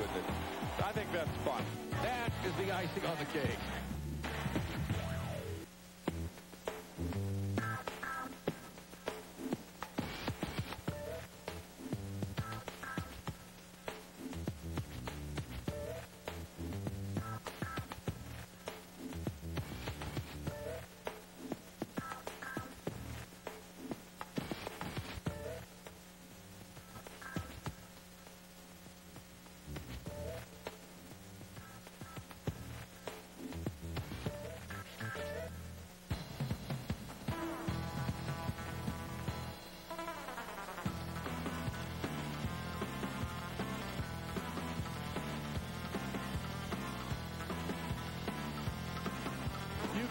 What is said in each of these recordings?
my goodness. I think that's fun. That is the icing on the cake.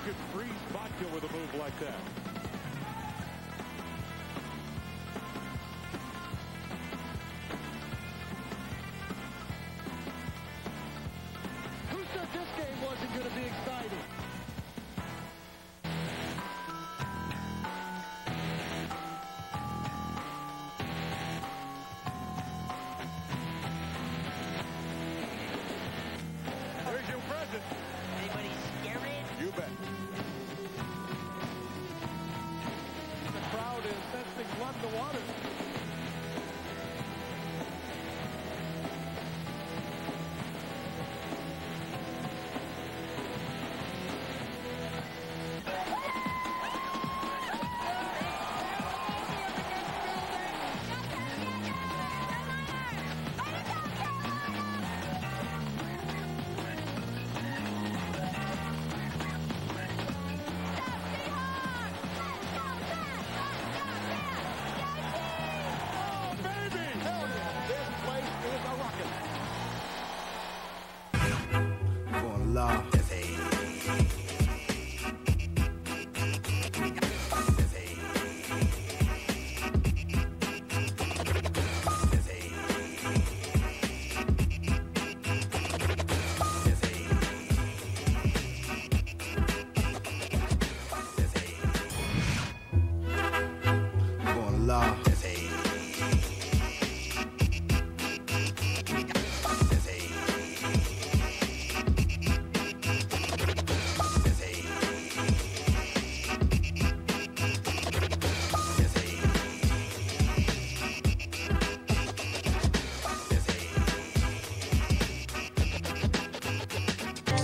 Could freeze vodka with a move like that. Who said this game wasn't going to be exciting?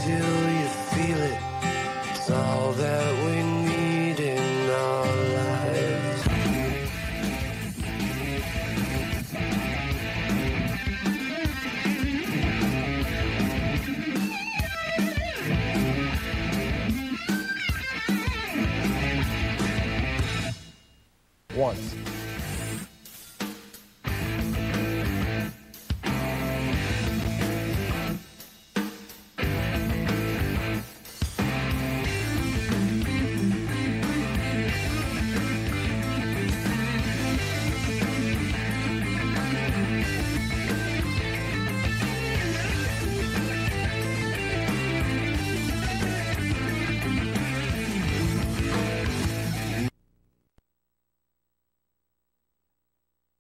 you feel it. It's all that we need in our lives. Once